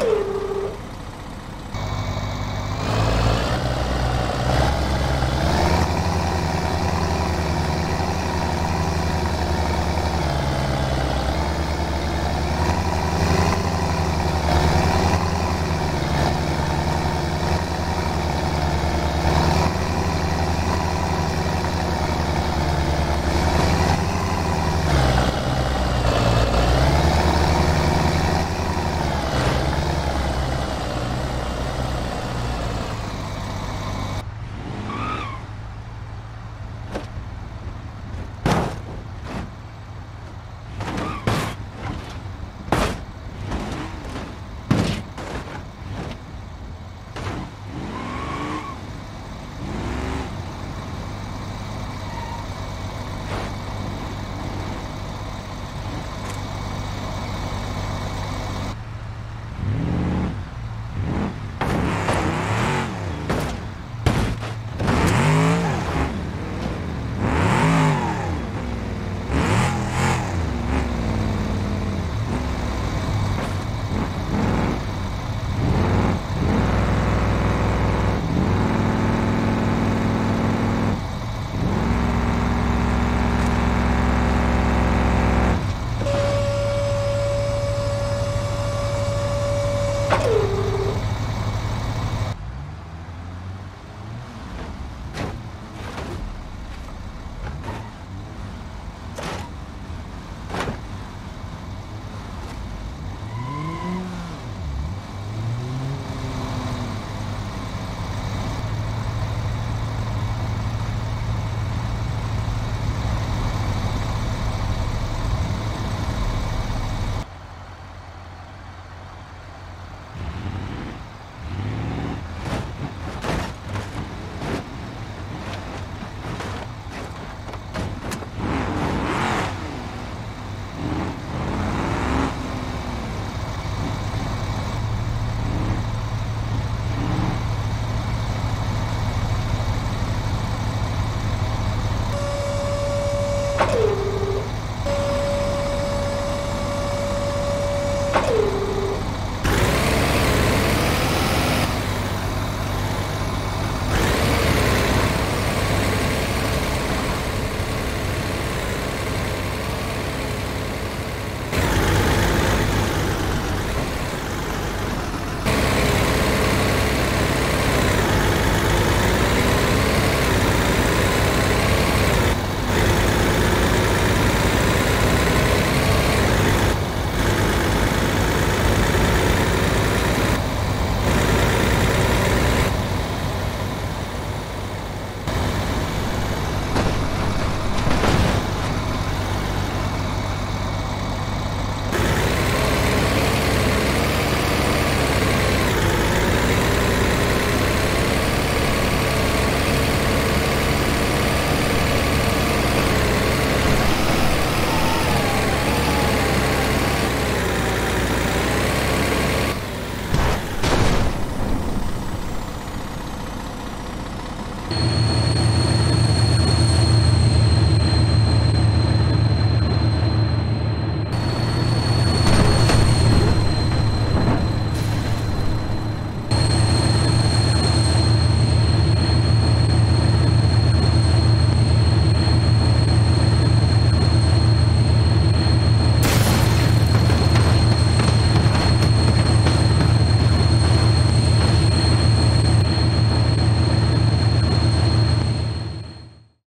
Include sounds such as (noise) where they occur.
Woo! Ooh. (laughs) Bye.